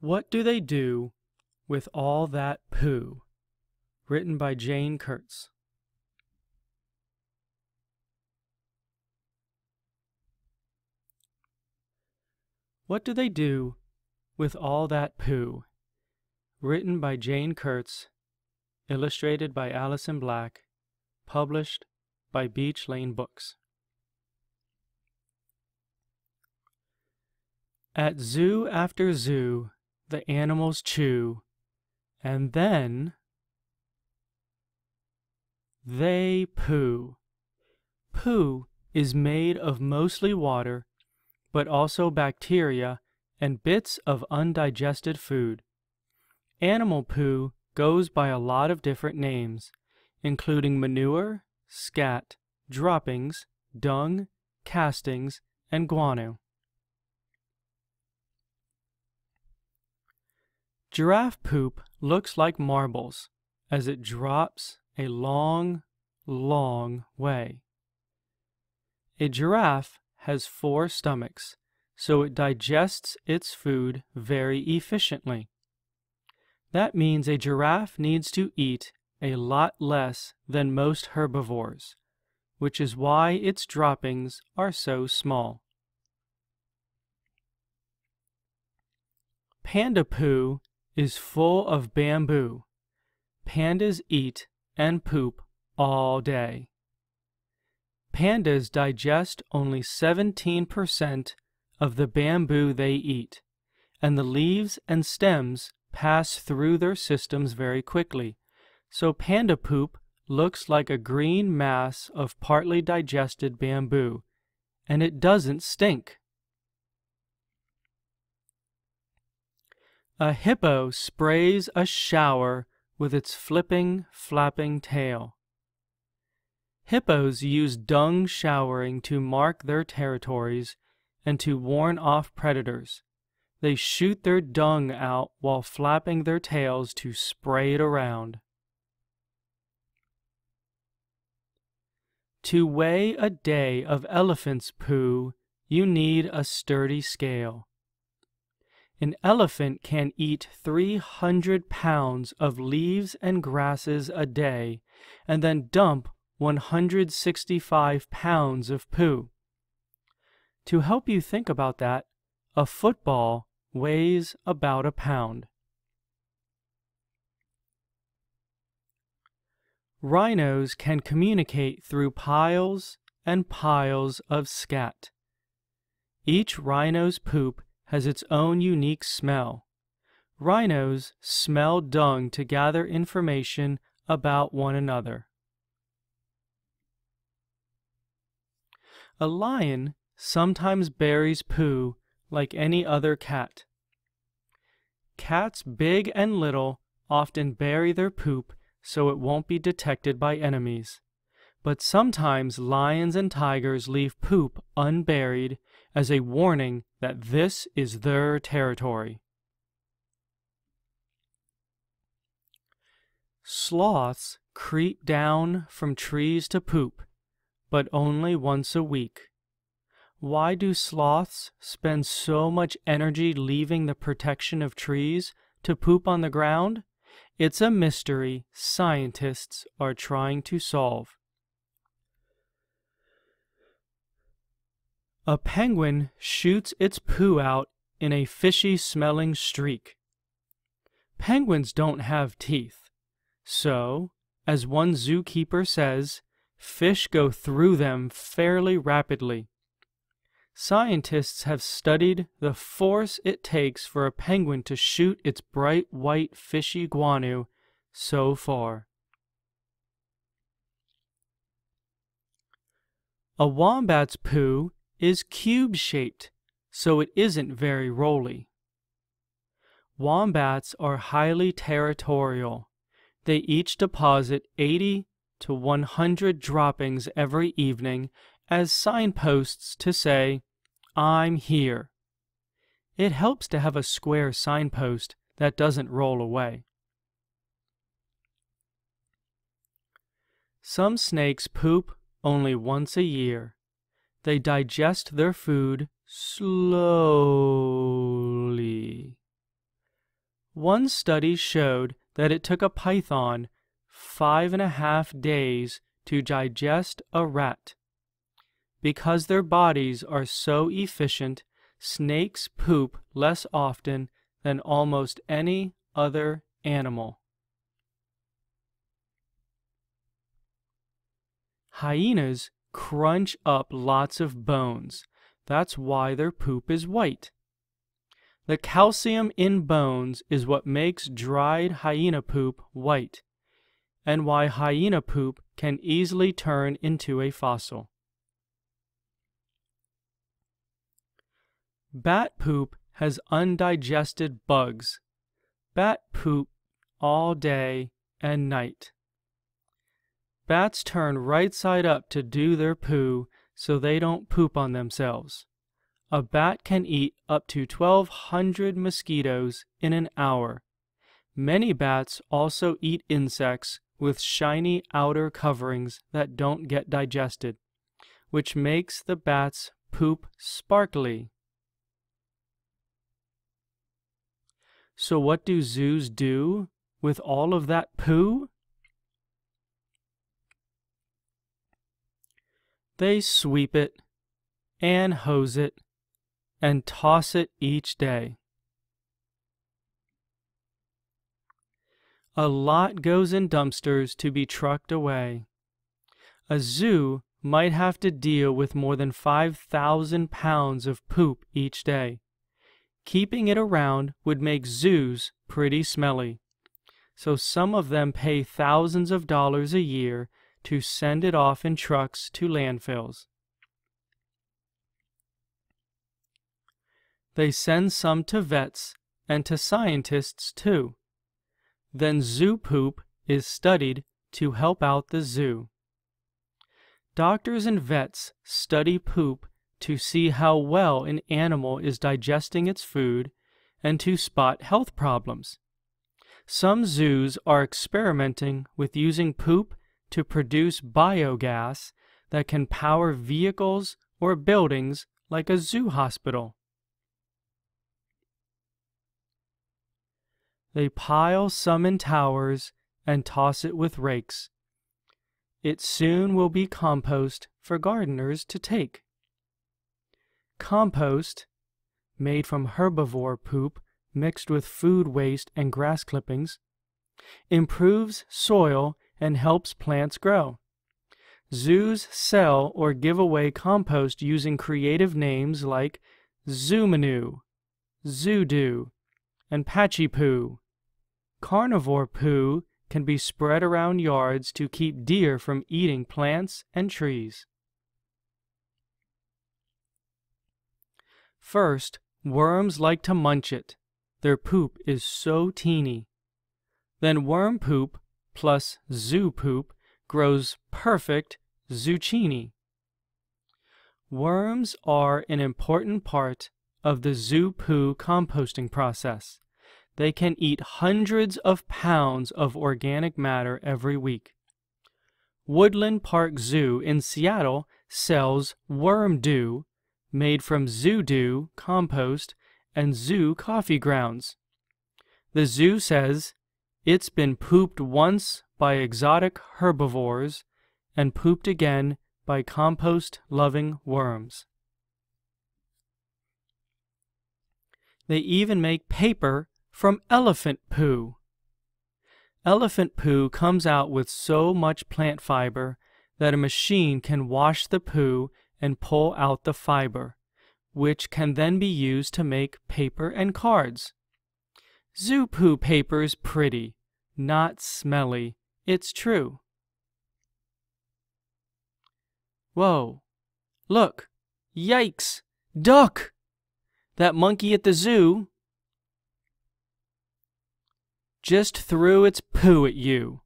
What do they do with all that poo? Written by Jane Kurtz. What do they do with all that poo? Written by Jane Kurtz, illustrated by Allison Black, published by Beach Lane Books. At zoo after zoo, the animals chew, and then they poo. Poo is made of mostly water, but also bacteria and bits of undigested food. Animal poo goes by a lot of different names, including manure, scat, droppings, dung, castings, and guano. Giraffe poop looks like marbles as it drops a long, long way. A giraffe has four stomachs, so it digests its food very efficiently. That means a giraffe needs to eat a lot less than most herbivores, which is why its droppings are so small. Panda poo is full of bamboo. Pandas eat and poop all day. Pandas digest only 17% of the bamboo they eat, and the leaves and stems pass through their systems very quickly, so panda poop looks like a green mass of partly digested bamboo, and it doesn't stink. A hippo sprays a shower with its flipping, flapping tail. Hippos use dung showering to mark their territories and to warn off predators. They shoot their dung out while flapping their tails to spray it around. To weigh a day of elephant's poo, you need a sturdy scale. An elephant can eat 300 pounds of leaves and grasses a day and then dump 165 pounds of poo. To help you think about that, a football weighs about a pound. Rhinos can communicate through piles and piles of scat. Each rhino's poop has its own unique smell. Rhinos smell dung to gather information about one another. A lion sometimes buries poo like any other cat. Cats big and little often bury their poop so it won't be detected by enemies. But sometimes lions and tigers leave poop unburied as a warning that this is their territory. Sloths creep down from trees to poop, but only once a week. Why do sloths spend so much energy leaving the protection of trees to poop on the ground? It's a mystery scientists are trying to solve. A penguin shoots its poo out in a fishy smelling streak. Penguins don't have teeth, so, as one zookeeper says, fish go through them fairly rapidly. Scientists have studied the force it takes for a penguin to shoot its bright white fishy guano so far. A wombat's poo is cube-shaped, so it isn't very rolly. Wombats are highly territorial. They each deposit 80 to 100 droppings every evening as signposts to say, I'm here. It helps to have a square signpost that doesn't roll away. Some snakes poop only once a year. They digest their food slowly. One study showed that it took a python five and a half days to digest a rat. Because their bodies are so efficient, snakes poop less often than almost any other animal. Hyenas crunch up lots of bones. That's why their poop is white. The calcium in bones is what makes dried hyena poop white, and why hyena poop can easily turn into a fossil. Bat poop has undigested bugs. Bat poop all day and night. Bats turn right side up to do their poo so they don't poop on themselves. A bat can eat up to 1,200 mosquitoes in an hour. Many bats also eat insects with shiny outer coverings that don't get digested, which makes the bat's poop sparkly. So what do zoos do with all of that poo? They sweep it and hose it and toss it each day. A lot goes in dumpsters to be trucked away. A zoo might have to deal with more than 5,000 pounds of poop each day. Keeping it around would make zoos pretty smelly. So some of them pay thousands of dollars a year to send it off in trucks to landfills. They send some to vets and to scientists too. Then zoo poop is studied to help out the zoo. Doctors and vets study poop to see how well an animal is digesting its food and to spot health problems. Some zoos are experimenting with using poop to produce biogas that can power vehicles or buildings like a zoo hospital. They pile some in towers and toss it with rakes. It soon will be compost for gardeners to take. Compost, made from herbivore poop mixed with food waste and grass clippings, improves soil and helps plants grow. Zoos sell or give away compost using creative names like Zoomanu, Zoodoo, and Patchy Poo. Carnivore poo can be spread around yards to keep deer from eating plants and trees. First, worms like to munch it. Their poop is so teeny. Then worm poop plus zoo poop grows perfect zucchini. Worms are an important part of the zoo poo composting process. They can eat hundreds of pounds of organic matter every week. Woodland Park Zoo in Seattle sells Worm Doo made from Zoodoo compost and zoo coffee grounds. The zoo says it's been pooped once by exotic herbivores and pooped again by compost loving worms. They even make paper from elephant poo. Elephant poo comes out with so much plant fiber that a machine can wash the poo and pull out the fiber, which can then be used to make paper and cards. Zoo poo paper is pretty, not smelly, it's true. Whoa, look, yikes, duck! That monkey at the zoo just threw its poo at you.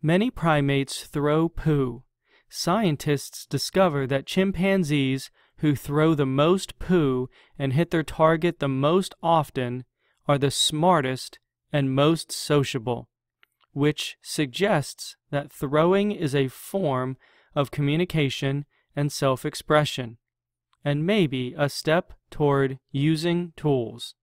Many primates throw poo. Scientists discover that chimpanzees who throw the most poo and hit their target the most often are the smartest and most sociable, which suggests that throwing is a form of communication and self expression, and maybe a step toward using tools.